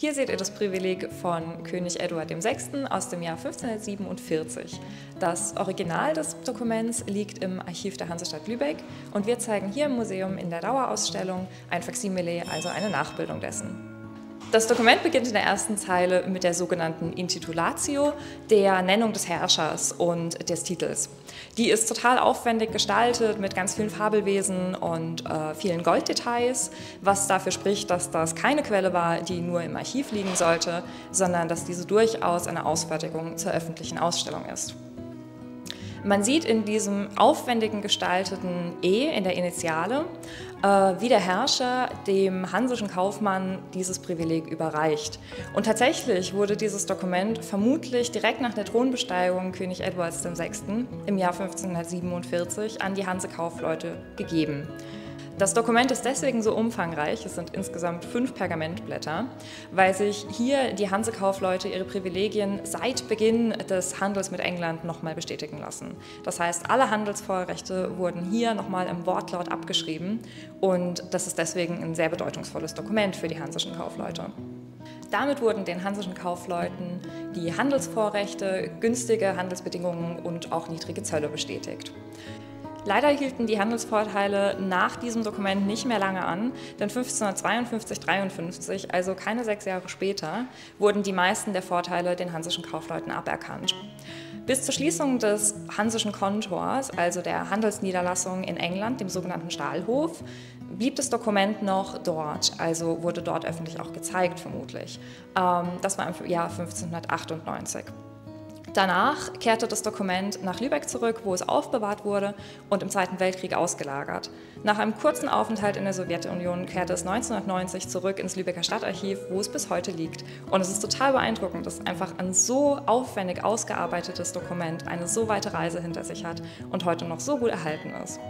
Hier seht ihr das Privileg von König Eduard VI. aus dem Jahr 1547. Das Original des Dokuments liegt im Archiv der Hansestadt Lübeck und wir zeigen hier im Museum in der Dauerausstellung ein Faksimile, also eine Nachbildung dessen. Das Dokument beginnt in der ersten Zeile mit der sogenannten Intitulatio, der Nennung des Herrschers und des Titels. Die ist total aufwendig gestaltet mit ganz vielen Fabelwesen und äh, vielen Golddetails, was dafür spricht, dass das keine Quelle war, die nur im Archiv liegen sollte, sondern dass diese durchaus eine Ausfertigung zur öffentlichen Ausstellung ist. Man sieht in diesem aufwendigen gestalteten E in der Initiale, äh, wie der Herrscher dem hansischen Kaufmann dieses Privileg überreicht. Und tatsächlich wurde dieses Dokument vermutlich direkt nach der Thronbesteigung König Edwards VI. im Jahr 1547 an die Hansekaufleute gegeben. Das Dokument ist deswegen so umfangreich, es sind insgesamt fünf Pergamentblätter, weil sich hier die Hansekaufleute ihre Privilegien seit Beginn des Handels mit England nochmal bestätigen lassen. Das heißt, alle Handelsvorrechte wurden hier nochmal im Wortlaut abgeschrieben und das ist deswegen ein sehr bedeutungsvolles Dokument für die hansischen Kaufleute. Damit wurden den hansischen Kaufleuten die Handelsvorrechte, günstige Handelsbedingungen und auch niedrige Zölle bestätigt. Leider hielten die Handelsvorteile nach diesem Dokument nicht mehr lange an, denn 1552-53, also keine sechs Jahre später, wurden die meisten der Vorteile den hansischen Kaufleuten aberkannt. Bis zur Schließung des hansischen Kontors, also der Handelsniederlassung in England, dem sogenannten Stahlhof, blieb das Dokument noch dort, also wurde dort öffentlich auch gezeigt vermutlich. Ähm, das war im Jahr 1598. Danach kehrte das Dokument nach Lübeck zurück, wo es aufbewahrt wurde und im Zweiten Weltkrieg ausgelagert. Nach einem kurzen Aufenthalt in der Sowjetunion kehrte es 1990 zurück ins Lübecker Stadtarchiv, wo es bis heute liegt. Und es ist total beeindruckend, dass einfach ein so aufwendig ausgearbeitetes Dokument eine so weite Reise hinter sich hat und heute noch so gut erhalten ist.